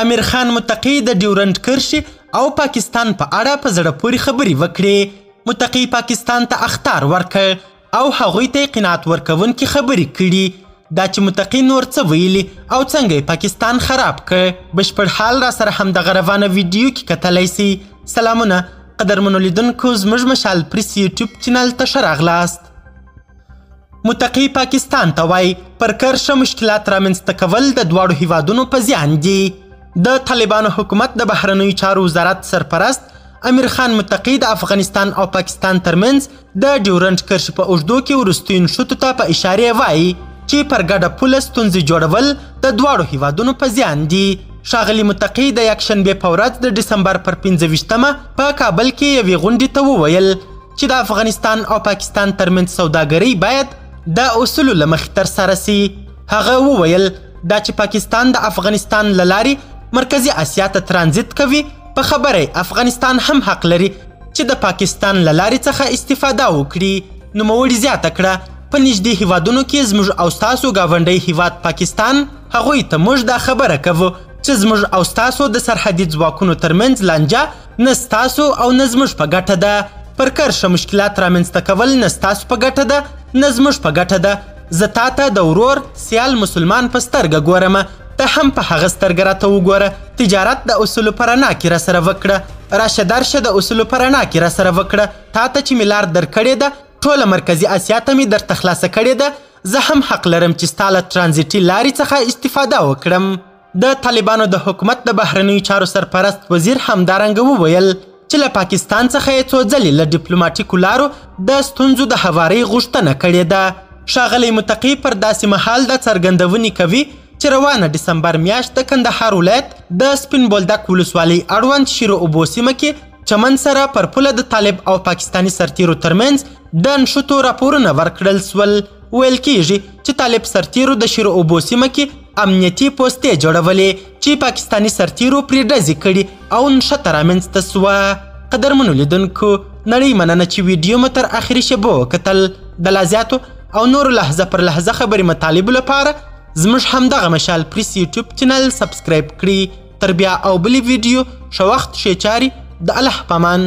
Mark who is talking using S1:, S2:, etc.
S1: امیر خان متقي د ډیورنډ کرښې او پاکستان په اړه په زړه پورې خبرې وکړې متقي پاکستان ته اختار ورکړ او هغوی ته یې قناعت ورکوونکې خبرې کړي دا چې متقي نور څه ویلي او څنګه یې پاکستان خراب کړ بشپړ حال را سره همدغه روانه ویډیو کې کتلی سي سلامونه قدرمنو لیدونکو زموږ مشال پریس یوټیوب چینل ته ښه راغلاست متقي پاکستان ته وایي پر کرښه مشکلات رامنځته کول د دواړو هیوادونو په زیان دي د طالبانو حکومت د بهرنیو چارو وزارت سرپرست امیر خان متقي د افغانستان او پاکستان ترمنځ د ډیورنډ کرښې په اوږدو کې وروستیو نښتو ته په اشارې وایي چې پر ګډه پوله ستونزې جوړول د دواړو هیوادونو په زیان دي ښاغلي متقي د یکشنبې په ورځ د ډسمبر پر پنځه ویشتمه په کابل کې یوې غونډې ته وویل چې د افغانستان او پاکستان ترمنځ سوداګرۍ باید د اصولو له مخې ترسره سي هغه وویل دا چې پاکستان د افغانستان له لارې مرکزي اسیا ته ترانزیت کوي په خبره افغانستان هم حق لري چې د پاکستان له لارې څخه استفاده وکړي نوموړي زیاته کړه په نږدې هیوادونو کې زموږ او ستاسو گاونډی هیواد پاکستان هغوی ته موږ دا خبره کوو چې زموږ او ستاسو د سرحدي ځواکونو ترمنځ لانجه نه ستاسو او نه زموږ په ګټه ده پر کرښه مشکلات رامنځته کول نه ستاسو په ګټه ده نه زموږ په ګټه ده زه تا ته د ورور سیال مسلمان په سترګه ګورم ته هم په هغه سترګه راته وګوره تجارت د اصولو په رڼا کې راسره وکړه راشه درشه د اصولو په رڼا کې راسره وکړه تا ته چې مې لار درکړې ده ټوله مرکزي اسیا ته مې درته خلاصه کړې ده زه هم حق لرم چې ستا له ترانزیټي لارې څخه استفاده وکړم د طالبانو د حکومت د بهرنیو چارو سرپرست وزیر همدارنګه وویل چې له پاکستان څخه یې څو ځلې له ډیپلوماټیکو لارو د ستونزو د هوارۍ غوښتنه کړې ده ښاغلی متقي پر داسې مهال دا څرګندونې کوي چې روانه ډسمبر میاشت د کندهار ولایت د سپین بولدک ولسوالۍ اړوند شیر اوبو سیمه کې چمن سره پر پوله د طالب او پاکستاني سرتیرو ترمنځ د نښتو راپورونه ورکړل سول ویل کیږي چې طالب سرتیرو د شیر اوبو سیمه کې امنیتي پوستې جوړولې چې پاکستاني سرتیرو پرې ډزې کړي او نښته رامنځته سوه قدرمنو لیدونکو نړۍ مننه چې ویډیو مو تر اخري شېبو وکتل د لا زیاتو او نورو لحظه پر لحظه خبرې مطالبو لپاره زموږ همدغه مشال پریس یوټیوب چینل سبسکرایب کړي تر بیا او بلې ویډیو ښه وخت ښې چارې د الله پامان